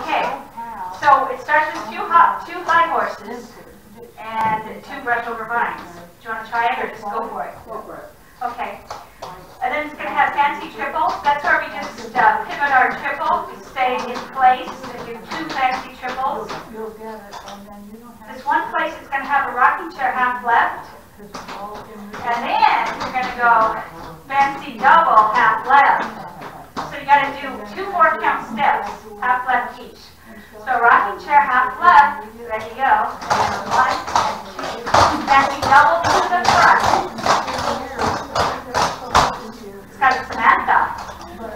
Okay, so it starts with two hot, two high horses and two brush over vines. Do you want to try it or just go for it? Go for it. Okay. And then it's going to have fancy triples. That's where we just uh, pivot our triple to stay in place and do two fancy triples. You'll get it, and then you don't have This one place is going to have a rocking chair half left. to all in And then you're going to go fancy double half left. So you got to do two four count steps, half left each. So rocking chair half left, ready to go. And one, two, fancy double to the front. It's got a Samantha.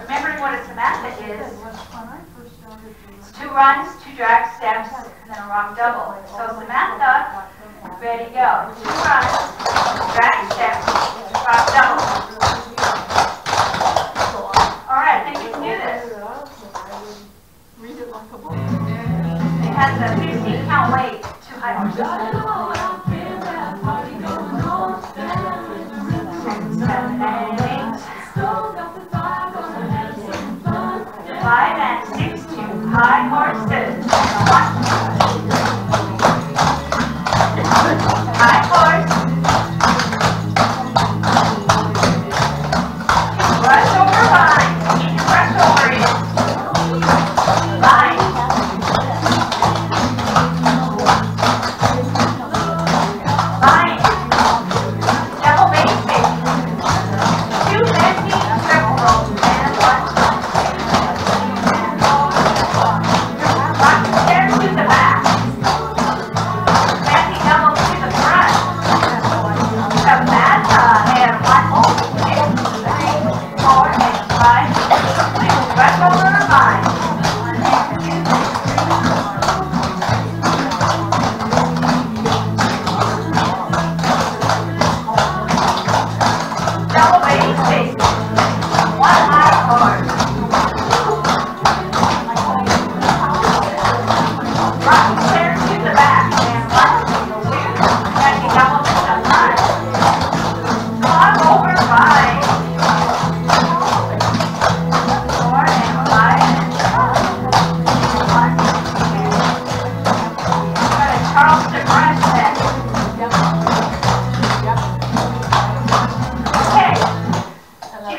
Remembering what a Samantha is, it's two runs, two drag steps, and then a rock double. So Samantha, ready to go. Two runs, drag steps, rock double. Has a 16 count wait, two high horses. Five and six, two high horses. One. Okay.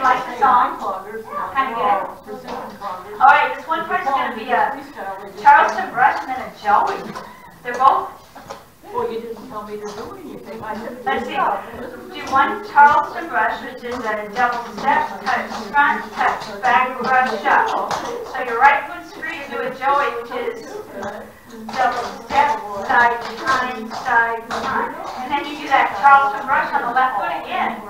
The song? Kinda good. All right, this one part's gonna be a Charleston brush and Joey. They're both, Well, you didn't tell me to let's see. Do one Charleston brush, which is a double step, touch front, touch back, brush up. So your right foot's free to do a Joey, which is double step, side behind, side behind. And then you do that Charleston brush on the left foot again.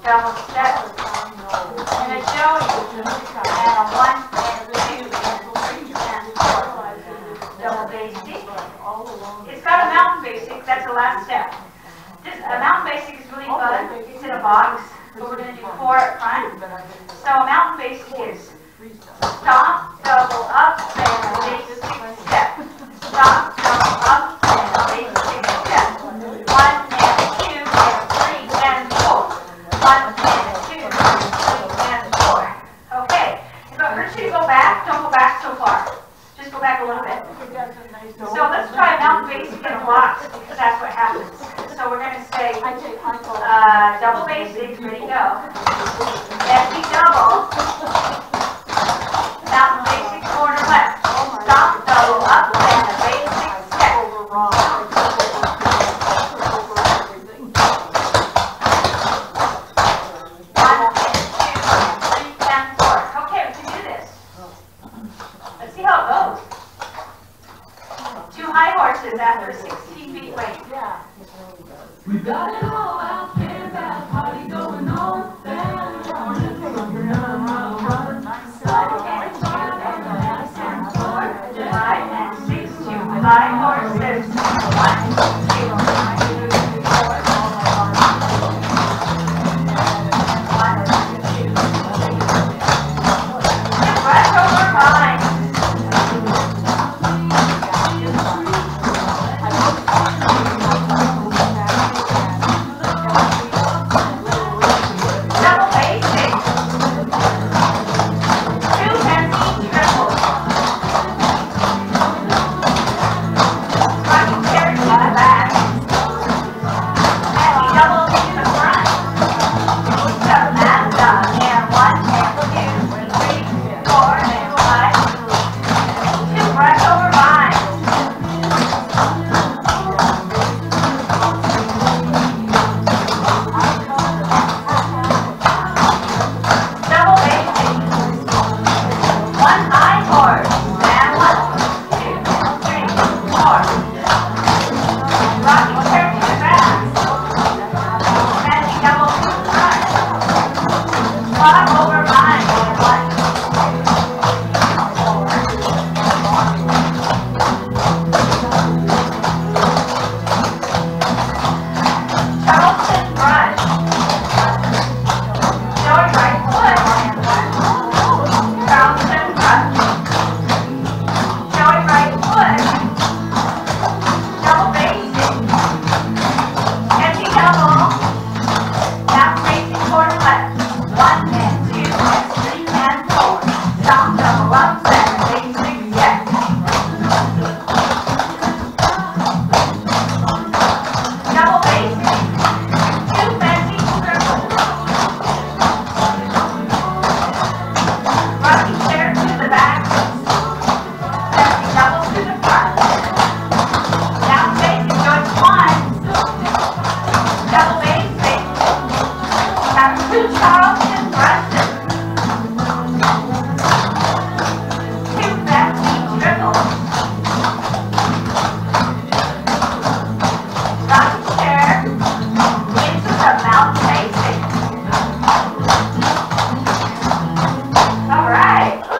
Double step and a Joey. And a one and a two and a three and a four. Double basic. It's got a mountain basic, that's the last step. This, a mountain basic is really fun. It's in a box, but we're gonna do four up front. So a mountain basic is stomp, double up, and basic step. Stomp, double up, and a basic step. One and two and three and four. One and two, three and four. Okay, if it hurts you to go back, don't go back so far. Just go back a little bit. So let's try a mountain basic in a box, because that's what happens. So we're gonna say, I take high call. uh, double basic, ready go. Empty double. Mountain basic corner left. Stop, double up, and a basic step. One, two, three, and four. Okay, we can do this. Let's see how it goes. Two high horses after sixteen feet wait. Yeah. We got it all Thank you. Climb over mine, one,